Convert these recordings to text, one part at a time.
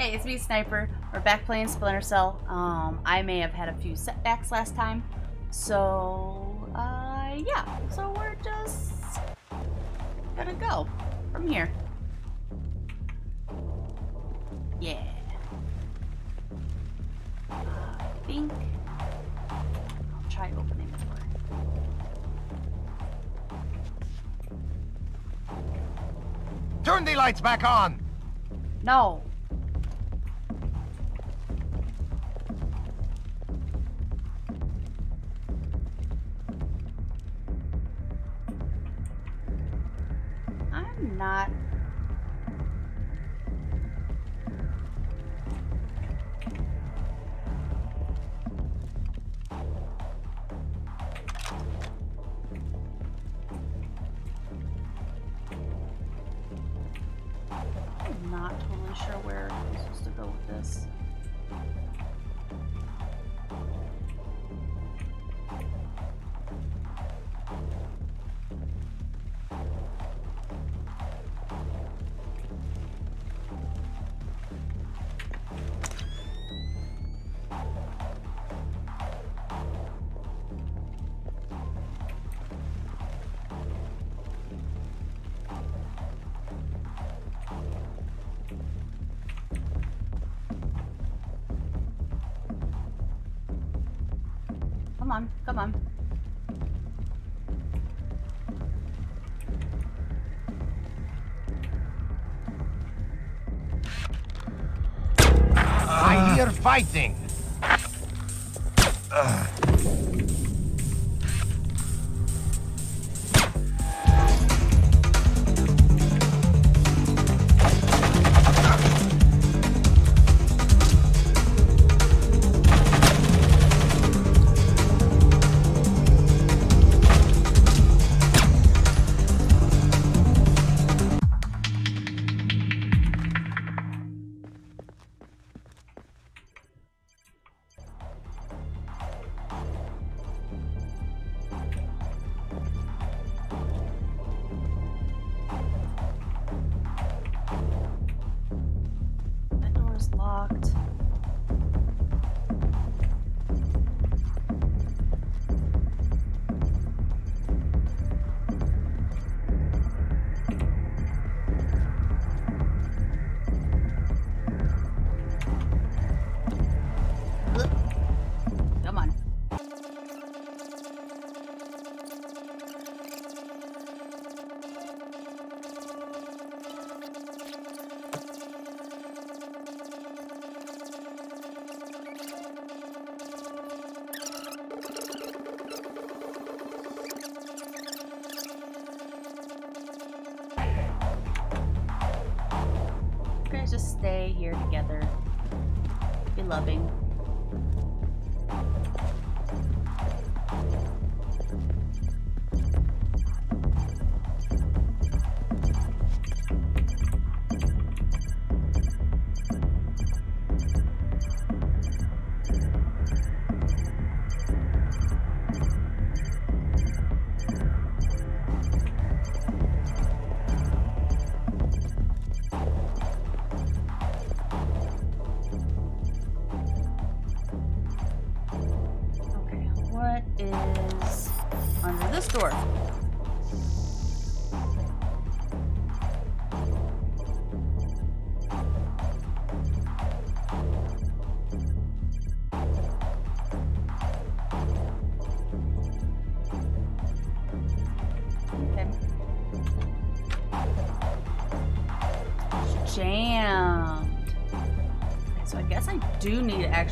Hey, it's me, Sniper. We're back playing Splinter Cell. Um, I may have had a few setbacks last time. So, uh, yeah. So we're just gonna go from here. Yeah. I think I'll try opening the door. Turn the lights back on! No. Not. I'm not totally sure where I'm supposed to go with this. I hear here together. Be loving.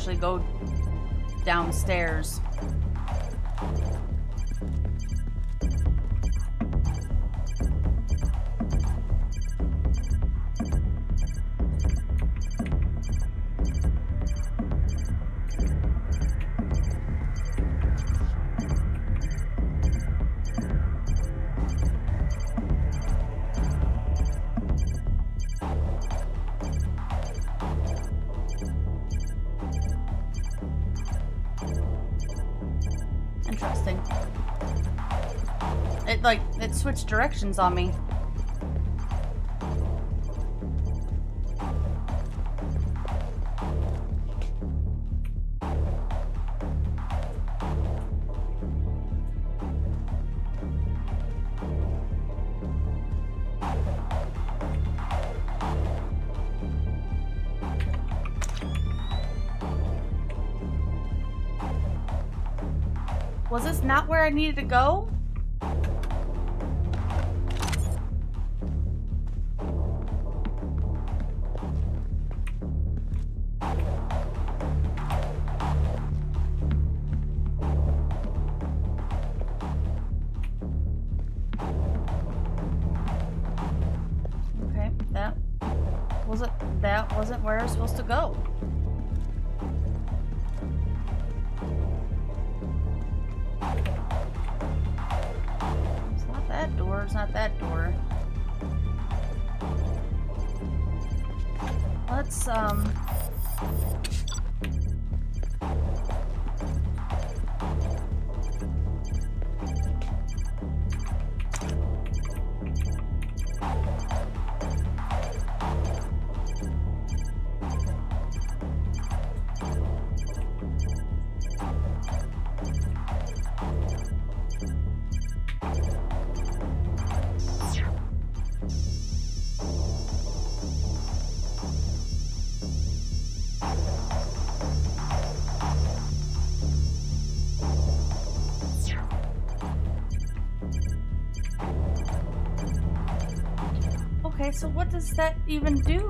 Actually go downstairs. Switch directions on me. Was this not where I needed to go? That wasn't where I was supposed to go. It's not that door, it's not that door. Let's um even do?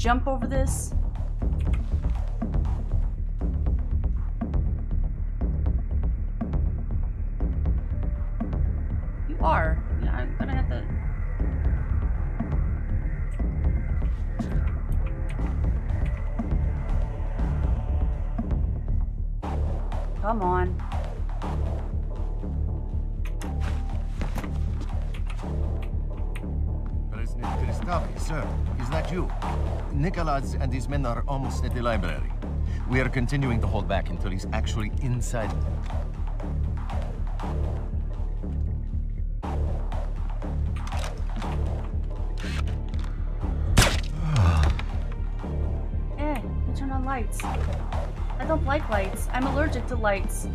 Jump over this? You are. Yeah, I'm gonna have to. Come on. Sir, is that you? Nicholas and his men are almost at the library. We are continuing to hold back until he's actually inside. Eh, turn on lights. I don't like lights. I'm allergic to lights.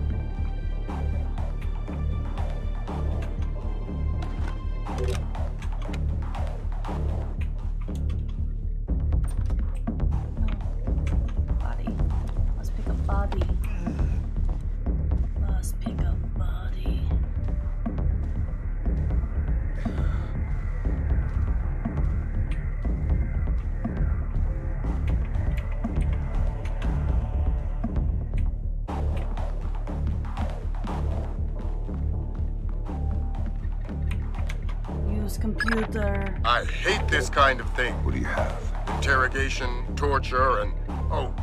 Use computer. I hate this kind of thing. What do you have? Interrogation, torture, and oh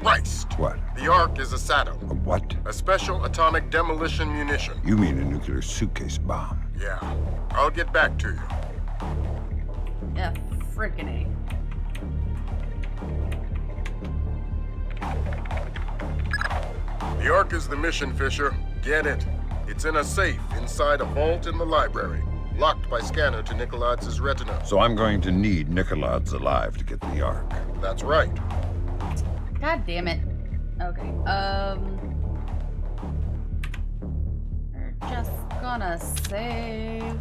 Christ! What? The Ark is a SADM, A what? a special atomic demolition munition. You mean a nuclear suitcase bomb? Yeah, I'll get back to you. Yeah, frickin' A. The Ark is the mission, Fisher. Get it. It's in a safe inside a vault in the library, locked by scanner to Nikoladze's retina. So I'm going to need Nikoladze alive to get the Ark. That's right. God damn it. Okay, um. We're just gonna save.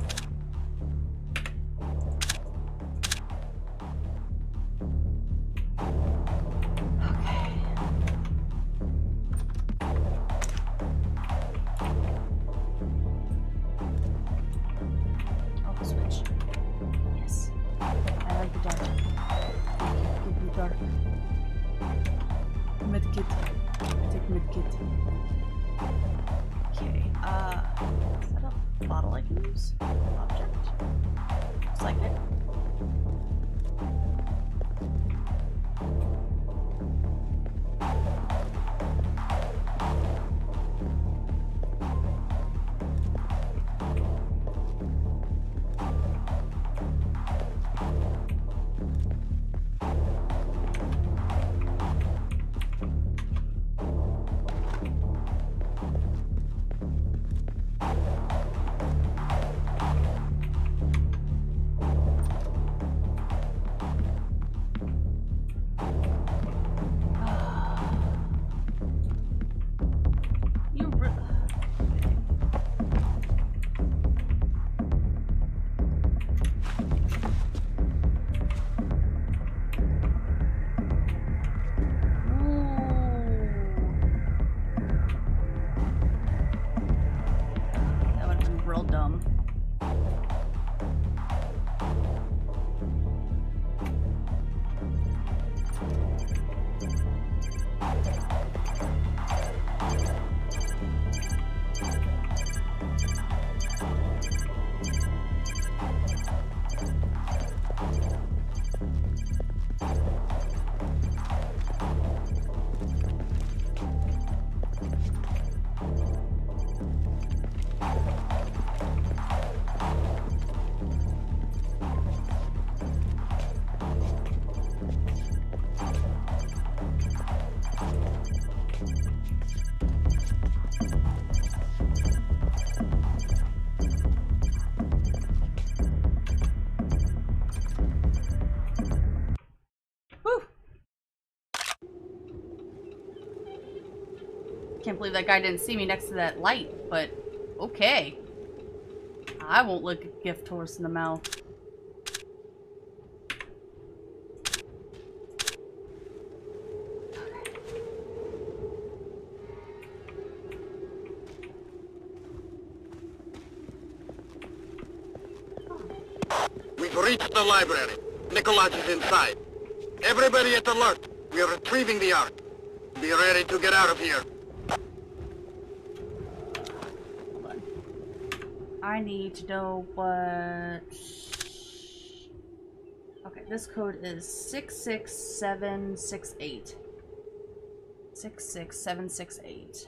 Dark. Medkit. Take medkit. Okay. Uh, is that a bottle I can use? Object. Looks Can't believe that guy didn't see me next to that light, but okay. I won't look a gift horse in the mouth. We've reached the library. Nikoladze is inside. Everybody at alert. We are retrieving the Ark. Be ready to get out of here. Hold on. I need to know what. Okay, this code is 66768. 66768.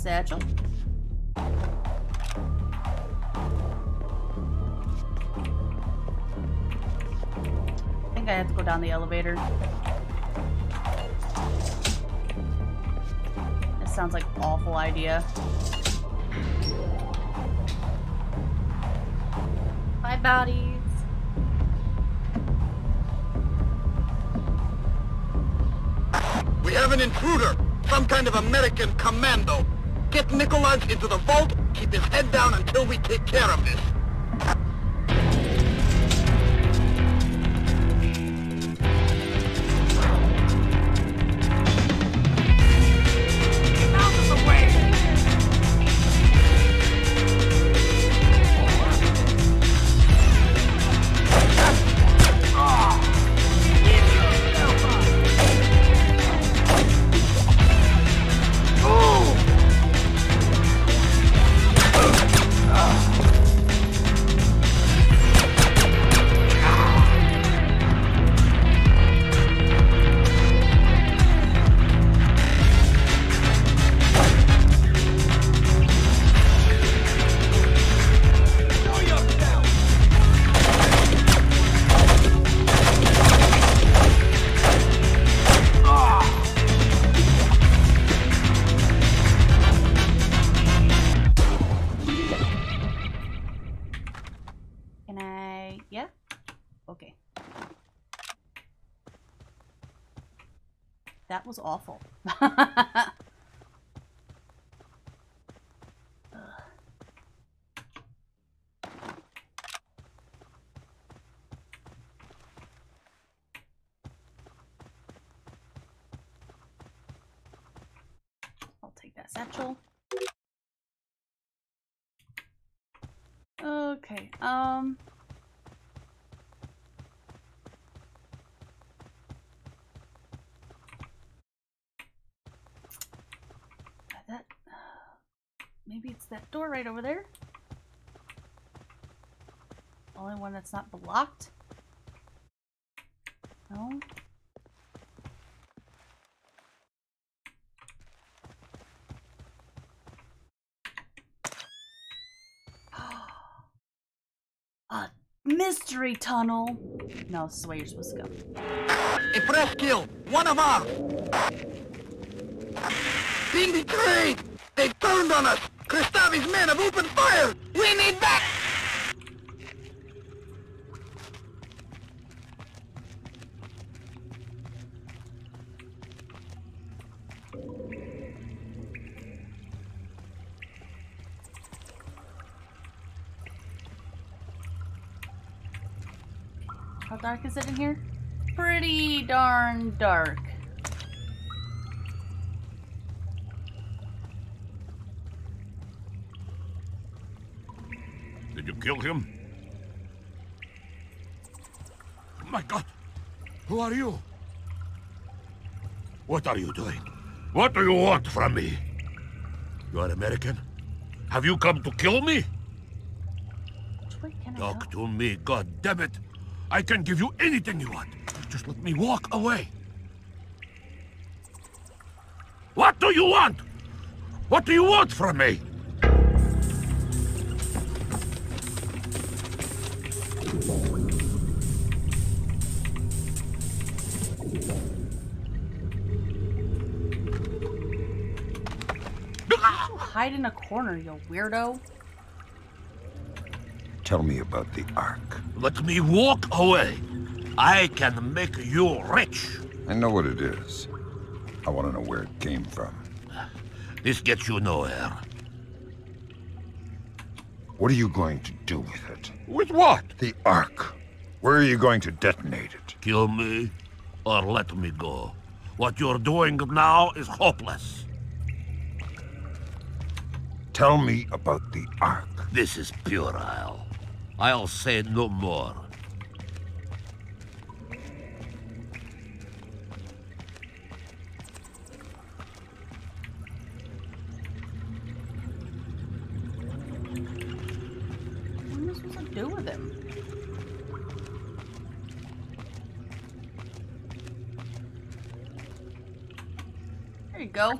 Satchel. I think I have to go down the elevator. This sounds like an awful idea. Bye, bodies. We have an intruder. Some kind of American commando. Get Nikoladze into the vault, keep his head down until we take care of this. Right over there? Only one that's not blocked? No? A mystery tunnel. No, this is the way you're supposed to go. A press kill! One of ours! Being betrayed! They turned on us! Kristavi's men have opened fire! We need back! How dark is it in here? Pretty darn dark. Did you kill him? Oh my God! Who are you? What are you doing? What do you want from me? You are American? Have you come to kill me? Talk to me, God damn it! I can give you anything you want. Just let me walk away. What do you want? What do you want from me? Hide in a corner, you weirdo. Tell me about the Ark. Let me walk away. I can make you rich. I know what it is. I want to know where it came from. This gets you nowhere. What are you going to do with it? With what? The Ark. Where are you going to detonate it? Kill me or let me go. What you're doing now is hopeless. Tell me about the Ark. This is puerile. I'll say no more. What am I supposed to do with him? There you go.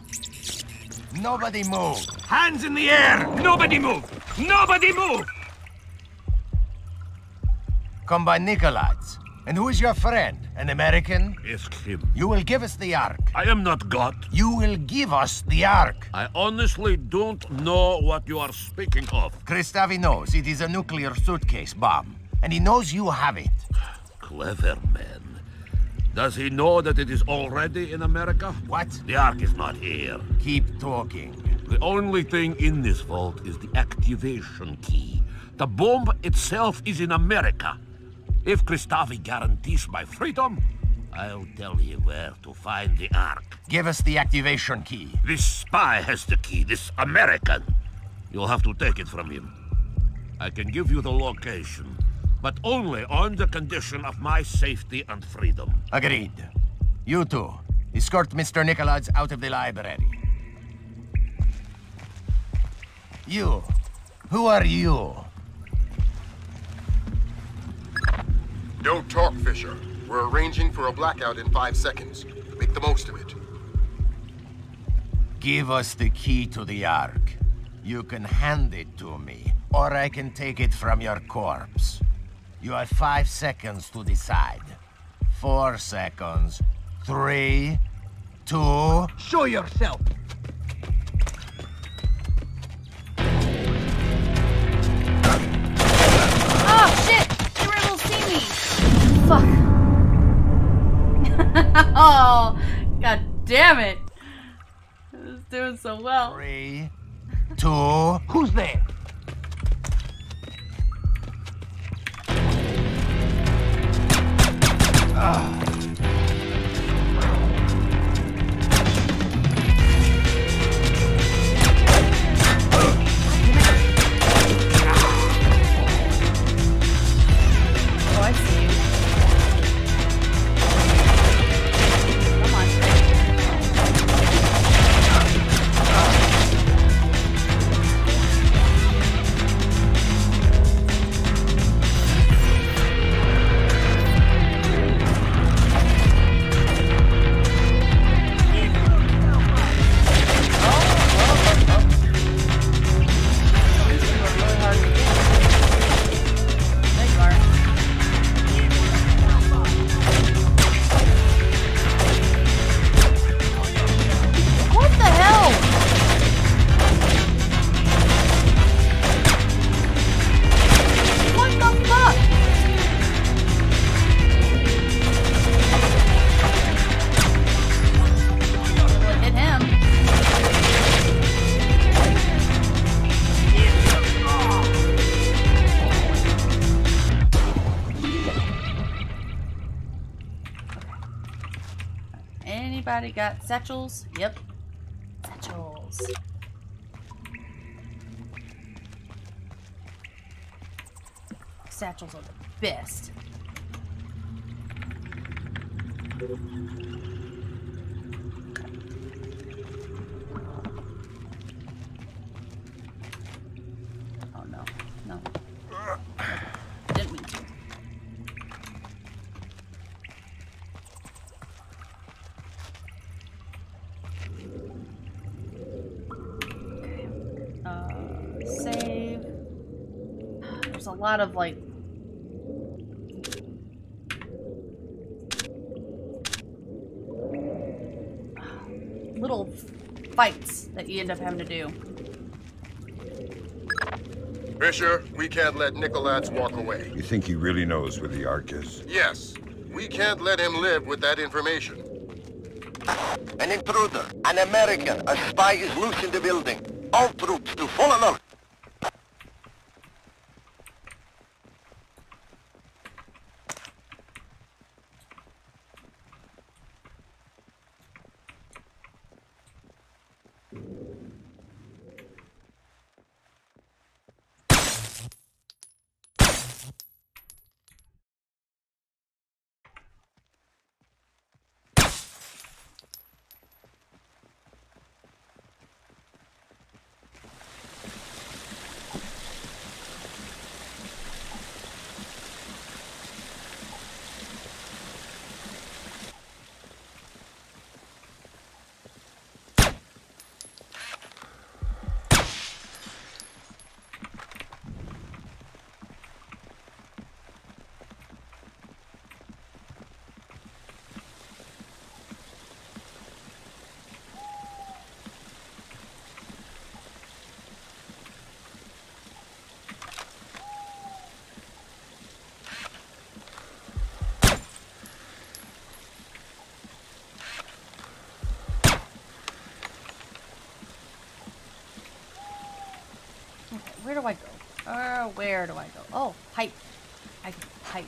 Nobody move. Hands in the air! Nobody move! Nobody move! Kombayn Nikoladze. And who is your friend? An American? Ask him. You will give us the Ark. I am not God. You will give us the Ark. I honestly don't know what you are speaking of. Kristavi knows it is a nuclear suitcase bomb. And he knows you have it. Clever man. Does he know that it is already in America? What? The Ark is not here. Keep talking. The only thing in this vault is the activation key. The bomb itself is in America. If Kristavi guarantees my freedom, I'll tell him where to find the Ark. Give us the activation key. This spy has the key, this American. You'll have to take it from him. I can give you the location, but only on the condition of my safety and freedom. Agreed. You two, escort Mr. Nikoladze out of the library. You. Who are you? Don't talk, Fisher. We're arranging for a blackout in five seconds. Make the most of it. Give us the key to the Ark. You can hand it to me, or I can take it from your corpse. You have five seconds to decide. Four seconds. Three, two... Show yourself! Oh, god damn it! I was doing so well. Three, two... Who's there? Oh, Anybody got satchels? Yep. Satchels. Satchels are the best. Oh no. No. Didn't mean to. Uh, save. There's a lot of like. Little fights that you end up having to do. Fisher, we can't let Nikoladze walk away. You think he really knows where the Ark is? Yes, we can't let him live with that information. An intruder, an American, a spy is loose in the building. All troops Where do I go? Uh, where do I go? Oh, pipe. I can pipe.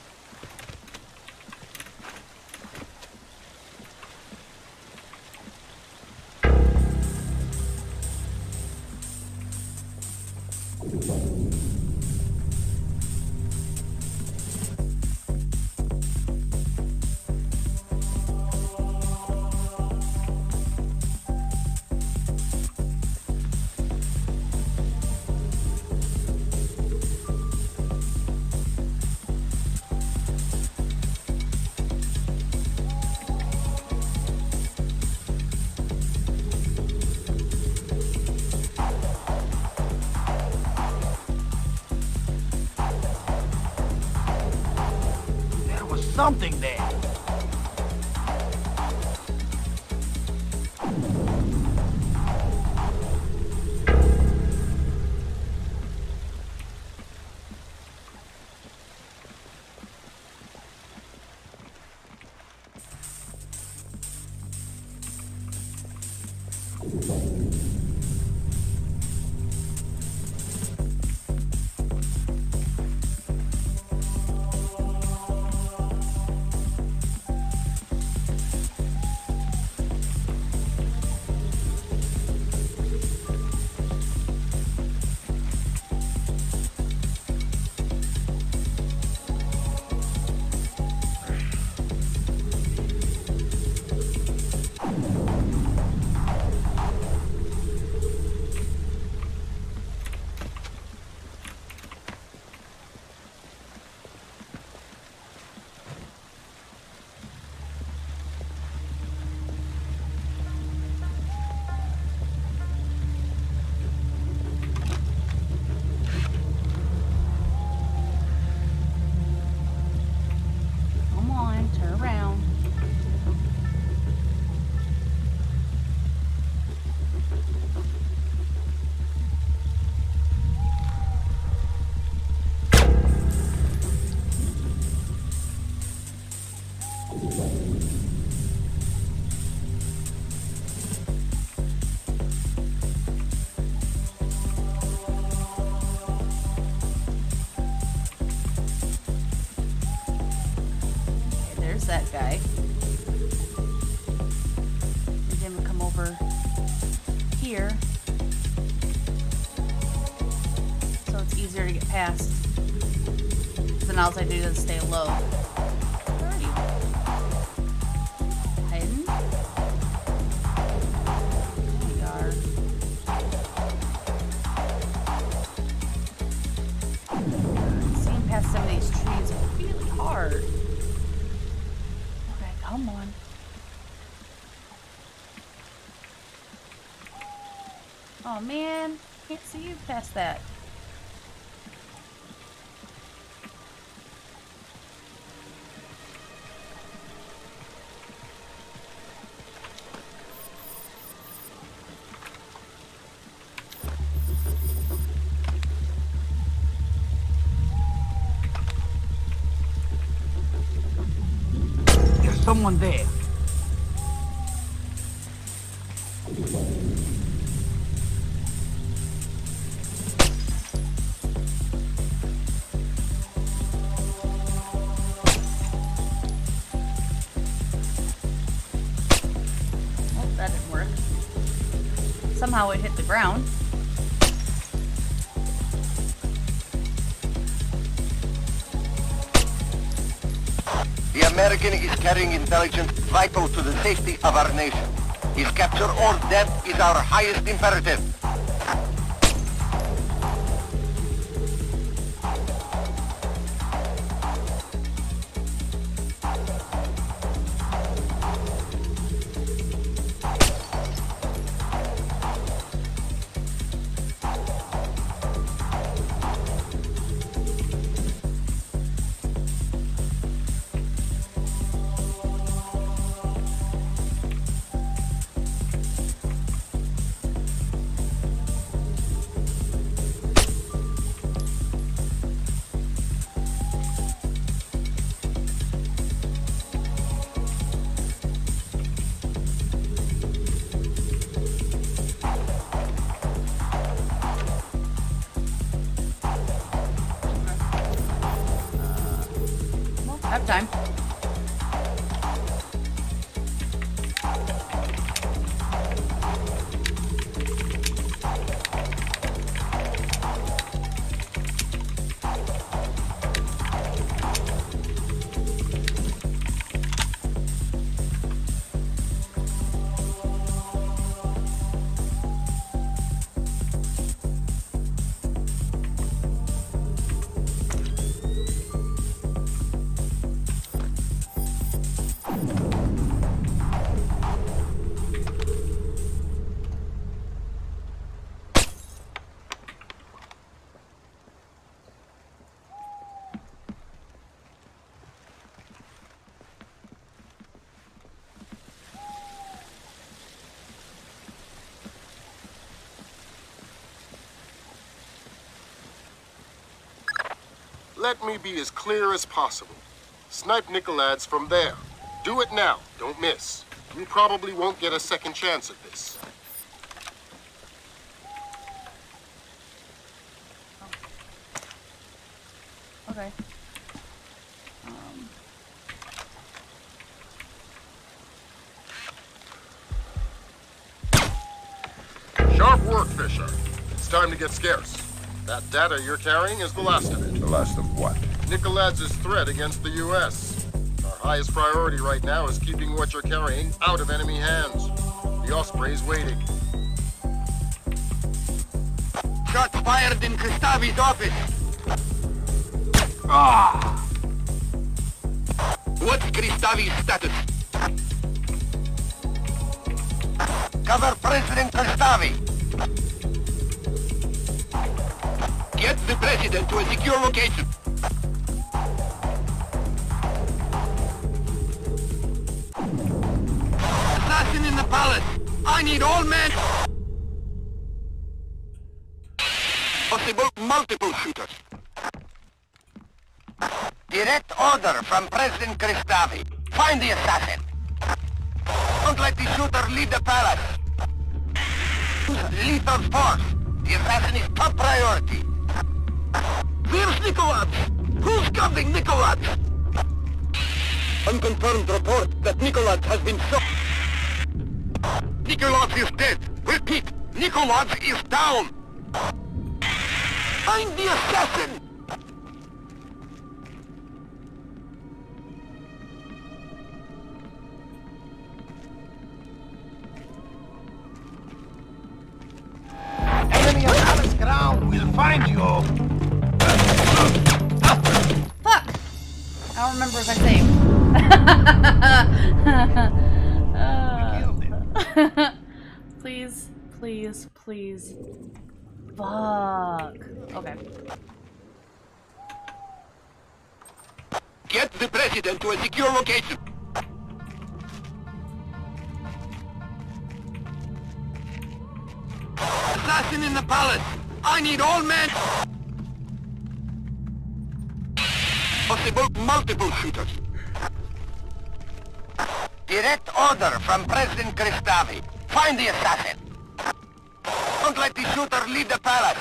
someone there. carrying intelligence vital to the safety of our nation. His capture or death is our highest imperative. Let me be as clear as possible. Snipe Nikoladze from there. Do it now. Don't miss. You probably won't get a second chance at this. Okay. Um, Sharp work, Fisher. It's time to get scarce. That data you're carrying is the last of it. The last of what? Nikoladze's threat against the U.S. Our highest priority right now is keeping what you're carrying out of enemy hands. The Osprey's waiting. Shots fired in Kristavi's office. Ah! What's Kristavi's status? Cover President Kristavi. Get the president to a secure location. Assassin in the palace. I need all men. Possible multiple shooters. Direct order from President Kristavi. Find the assassin. Don't let the shooter leave the palace. Lethal force. The assassin is top priority. Where's Nikoladze? Who's guarding Nikoladze? Unconfirmed report that Nikoladze has been shot. Nikoladze is dead. Repeat, Nikoladze is down. Find the assassin! Enemy on Alice ground will find you. Don't remember if I saved. Please, please, please. Fuck. Okay. Get the president to a secure location. Assassin in the palace. I need all men. Possible multiple shooters. Direct order from President Kristavi. Find the assassin. Don't let the shooter leave the palace.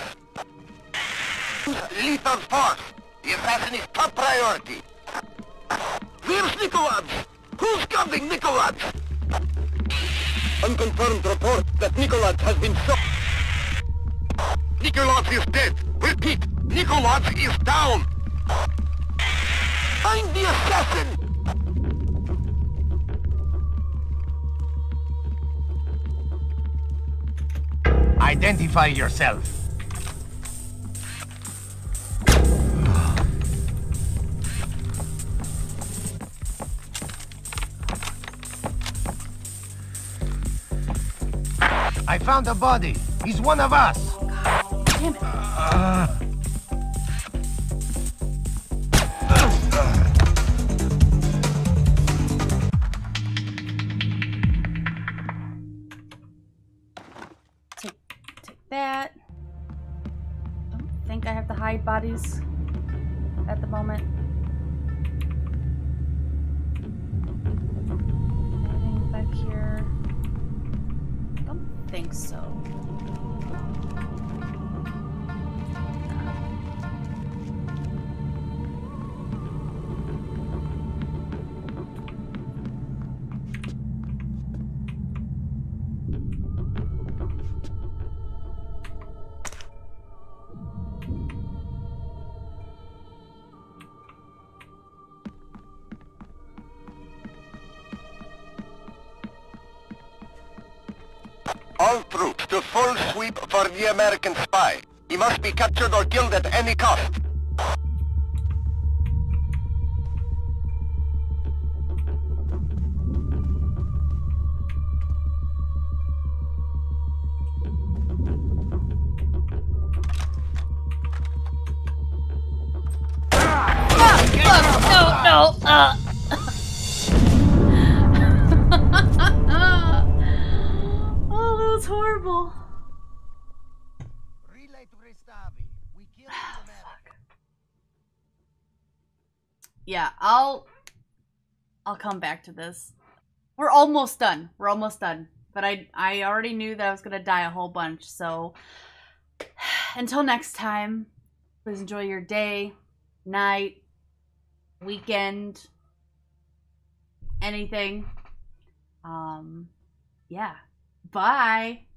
Use Lethal force. The assassin is top priority. Where's Nikoladze? Who's guarding Nikoladze? Unconfirmed report that Nikoladze has been shot. Nikoladze is dead. Repeat, Nikoladze is down. Find the assassin! Identify yourself. I found a body. He's one of us. Oh, Damn uh, to All troops to full sweep for the American spy. He must be captured or killed at any cost. I'll come back to this. We're almost done. We're almost done. But I I already knew that I was gonna die a whole bunch, so until next time, please enjoy your day, night, weekend, anything. Um yeah. Bye.